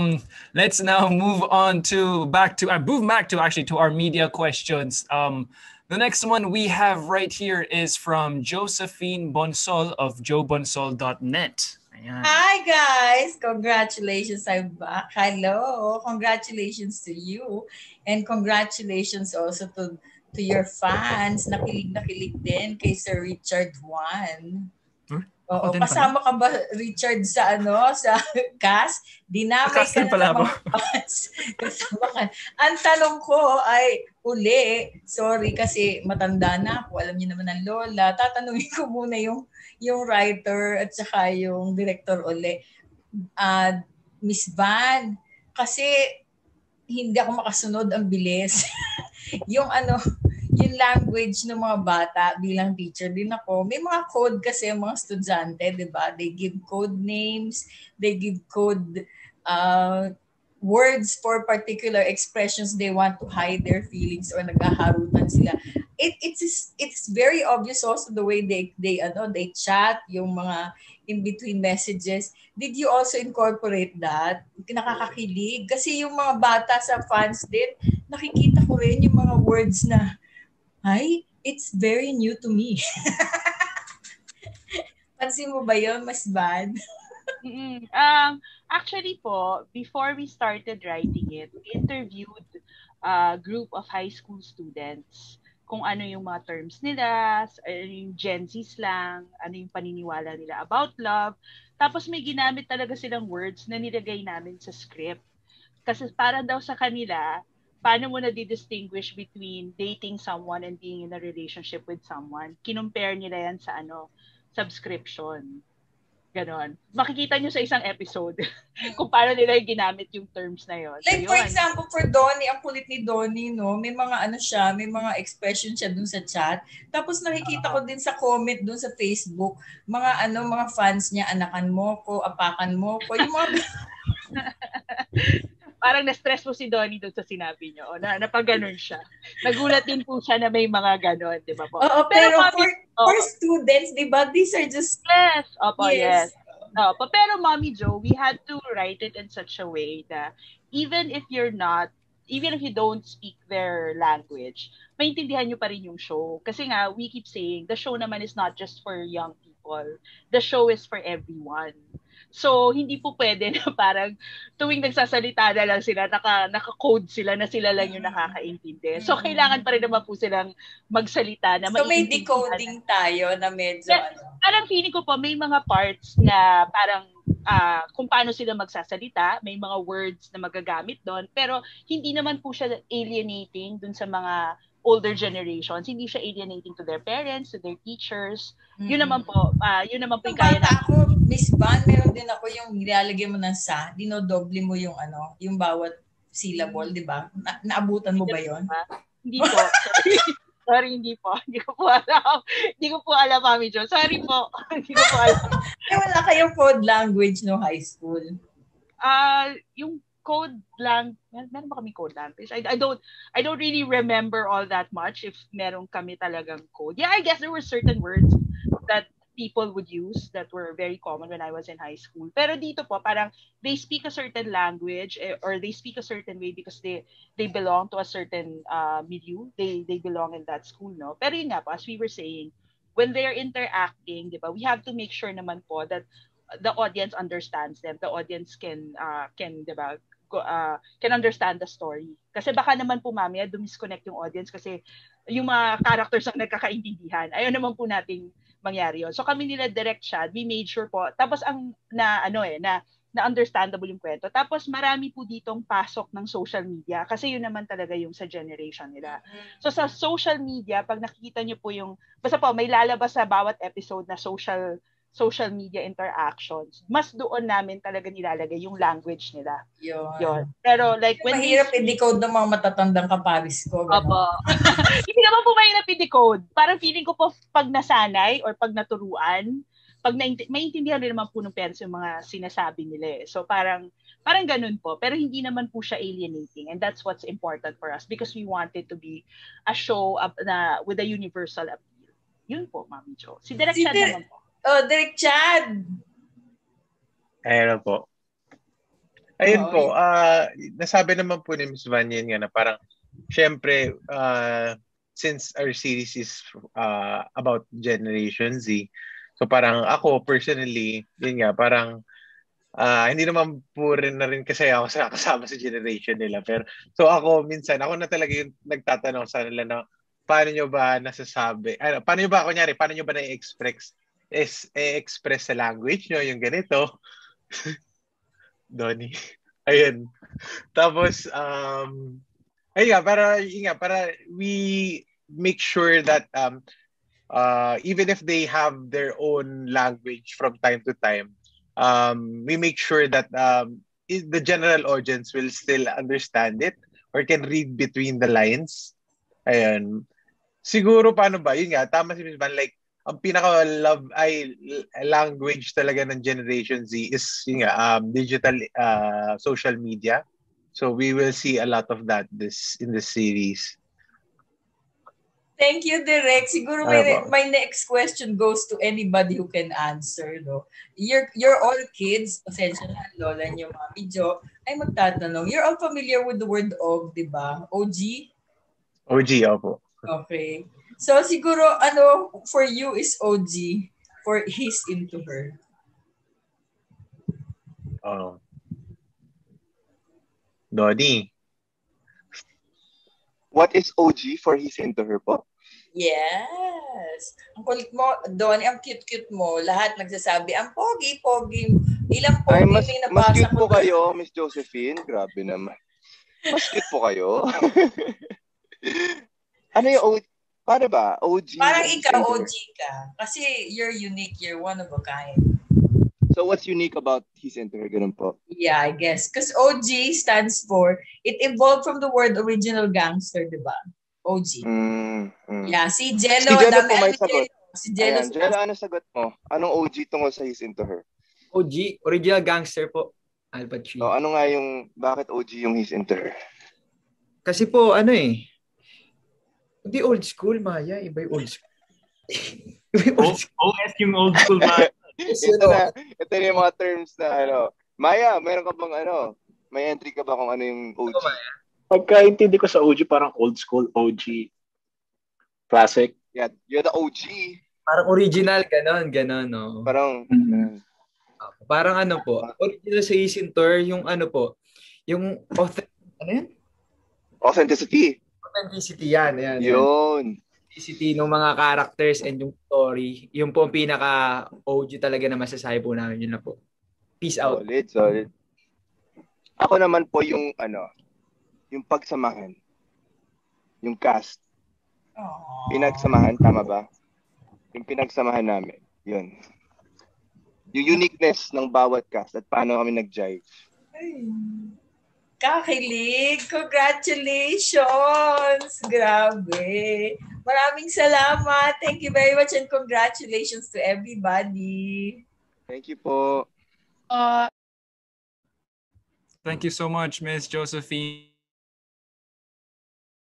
Um, let's now move on to back to I uh, move back to actually to our media questions. Um, the next one we have right here is from Josephine Bonsol of joebonsol.net. Hi guys! Congratulations, I'm back. Hello! Congratulations to you. And congratulations also to to your fans. Nakilig na kilig din kay Sir Richard Juan. Oo, kasama ka ba Richard sa ano sa cast? Dinamay ka na pala ako. kasama ka. Ang tanong ko ay uli, sorry kasi matanda na ako, alam niyo naman ang lola. Tatanungin ko muna yung yung writer at saka yung director uli. Uh, Miss Van, kasi hindi ako makasunod ang bilis. yung ano, yung language ng mga bata bilang teacher din ako. May mga code kasi ang mga estudyante, di ba? They give code names, they give code uh, words for particular expressions they want to hide their feelings or naghaharutan sila. It, it's it's very obvious also the way they they ano they chat yung mga in between messages. Did you also incorporate that? Nakakakilig kasi yung mga bata sa fans din nakikita ko rin yung mga words na Hi, it's very new to me. Pansin mo ba yun? Mas bad? mm Um, actually po, before we started writing it, we interviewed a group of high school students kung ano yung mga terms nila, ano yung Gen Z slang, ano yung paniniwala nila about love. Tapos may ginamit talaga silang words na nilagay namin sa script. Kasi para daw sa kanila, paano mo na distinguish between dating someone and being in a relationship with someone? Kinumpare nila yan sa ano, subscription. Ganon. Makikita nyo sa isang episode kung paano nila yung ginamit yung terms na yon. Like so, for example, for Donnie, ang kulit ni Donnie, no? May mga ano siya, may mga expression siya dun sa chat. Tapos nakikita ko din sa comment dun sa Facebook, mga ano, mga fans niya, anakan mo ko, apakan mo ko. Yung mga... parang na-stress po si Donnie doon sa sinabi niyo. O, na, napaganon siya. Nagulat din po siya na may mga ganon, di ba po? Oo, pero, pero for, oh, for students, di ba, these are just... Yes, opo, yes. yes. Opo, pero Mommy Joe, we had to write it in such a way that even if you're not even if you don't speak their language, maintindihan nyo pa rin yung show. Kasi nga, we keep saying, the show naman is not just for young people. The show is for everyone. So, hindi po pwede na parang tuwing nagsasalita na lang sila, naka, naka-code sila na sila lang yung nakakaintindi. So, mm. kailangan pa rin naman po silang magsalita na So, may decoding tayo na medyo yeah, ano. Parang feeling ko po, may mga parts na parang uh, kung paano sila magsasalita, may mga words na magagamit doon, pero hindi naman po siya alienating dun sa mga older generations, hindi siya alienating to their parents, to their teachers. Mm-hmm. Yun naman po, uh, yun naman po yung kaya na. ako, Miss Van, meron din ako yung nilalagay mo ng sa, dinodoble mo yung ano, yung bawat syllable, di ba? Na- naabutan mo ba yon? Hindi po. Sorry, hindi po. Hindi ko po alam. Hindi ko po alam, Mami Jo. Sorry po. hindi ko po alam. eh, wala kayong code language no high school? Ah, uh, yung code lang meron ba kami code language? I, I don't I don't really remember all that much if meron kami talagang code. Yeah I guess there were certain words that people would use that were very common when I was in high school. Pero dito po parang they speak a certain language eh, or they speak a certain way because they they belong to a certain uh, milieu. They they belong in that school no? Pero yun nga po as we were saying when they're interacting, di ba, we have to make sure naman po that the audience understands them. The audience can uh, can 'di ba uh, can understand the story. Kasi baka naman po mamaya dumisconnect yung audience kasi yung mga characters ang nagkakaintindihan. Ayaw naman po nating mangyari yun. So kami nila direct siya, we made sure po. Tapos ang na ano eh na na understandable yung kwento. Tapos marami po ditong pasok ng social media kasi yun naman talaga yung sa generation nila. So sa social media, pag nakikita niyo po yung, basta po may lalabas sa bawat episode na social social media interactions, mas doon namin talaga nilalagay yung language nila. Yun. Yun. Pero like when Mahirap we... i-decode ng mga matatandang kaparis ko. Opo. Hindi naman po mahirap i-decode. Parang feeling ko po pag nasanay or pag naturuan, pag na maintindihan rin naman po ng parents yung mga sinasabi nila eh. So parang parang ganun po. Pero hindi naman po siya alienating. And that's what's important for us because we want it to be a show up na with a universal appeal. Yun po, Mami Jo. Si Direk si naman po. Oh, Direk Chad. Ayun po. Ayun Oo, po, yun. ah nasabi naman po ni Ms. Van nga na parang, syempre, ah since our series is ah, about Generation Z, so parang ako personally, yun nga, parang ah hindi naman po rin na rin kasi ako sa kasama sa generation nila. Pero, so ako minsan, ako na talaga yung nagtatanong sa nila na paano nyo ba nasasabi, ano, paano nyo ba, kunyari, paano nyo ba na-express is, express sa language nyo, yung ganito. Donnie. Ayun. Tapos, um, ayun nga, para, yun nga, para we make sure that um, uh, even if they have their own language from time to time, um, we make sure that um, the general audience will still understand it or can read between the lines. Ayun. Siguro paano ba? Yun nga, tama si Ms. Van, like, ang pinaka-love ay l- language talaga ng Generation Z is yun nga, um, digital uh, social media. So we will see a lot of that this in this series. Thank you, Direk. Siguro Ano my, ba? my next question goes to anybody who can answer. No? You're, you're all kids, pasensya na, lola niyo, mami Jo, ay magtatanong. You're all familiar with the word og, di ba? OG? OG, opo. Okay. So siguro, ano, for you is OG, for he's into her. Oh. Donnie. What is OG for he's into her po? Yes. Ang kulit mo, Donnie, ang cute-cute mo. Lahat nagsasabi, ang pogi-pogi. Ilang pogi Ay, mas, may mas nabasa cute ko po kayo, Miss Josephine. Grabe naman. Mas cute po kayo. ano yung OG? Paano ba? OG? Parang ikaw, her. OG ka. Kasi you're unique, you're one of a kind. So what's unique about he's into her? Ganun po. Yeah, I guess. Because OG stands for, it evolved from the word original gangster, di ba? OG. Mm, mm. Yeah, si Jello. Si Jello po may sagot. Si Jello. Ayan, Jello, ano sagot mo? Anong OG tungkol sa he's into her? OG, original gangster po. Al Pacino. So, ano nga yung, bakit OG yung he's into her? Kasi po, ano eh, hindi old school, Maya. Iba yung old school. Iba yung old school. OS yung old school ba? Kasi ito na, ito na yung mga terms na ano. Maya, meron ka bang ano? May entry ka ba kung ano yung OG? Ito, Maya. Pagkaintindi ko sa OG, parang old school OG. Classic. Yeah, you're the OG. Parang original, ganon, ganon, no? Parang, Mhm. Parang ano po, original sa Isin Tour, yung ano po, yung authent, ano yan? authenticity. Authenticity yan, yan. yan. Yun. Authenticity ng mga characters and yung story, yung po ang pinaka OG talaga na masasabi po namin yun na po. Peace out. Solid, solid. Ako naman po yung ano, yung pagsamahan. Yung cast. Aww. Pinagsamahan, tama ba? Yung pinagsamahan namin. Yun. Yung uniqueness ng bawat cast at paano kami nag-jive. Ay. Kakilig! Congratulations! Grabe! Maraming salamat. Thank you very much and congratulations to everybody. Thank you po. Uh, Thank you so much, Miss Josephine.